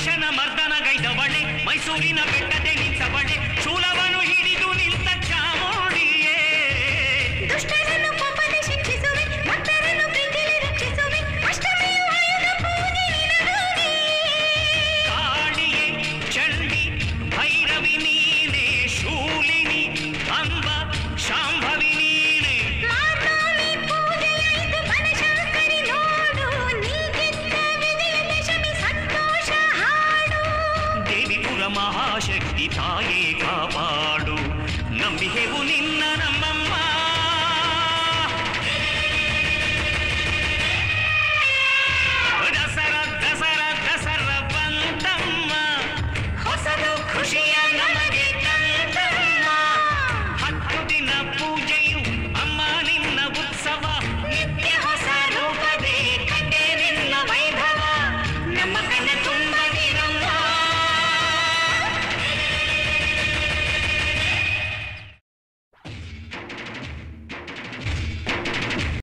ಮರ್ದನಗೈದವಳೆ ಮೈಸೂರಿನ ಬೆಟ್ಟದೆ మహాశక్తి తాయే కాపాడు ನಂಬಿಹೆವು ನಿನ್ನ ನಮ್ಮಮ್ಮ